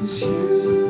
Cause you.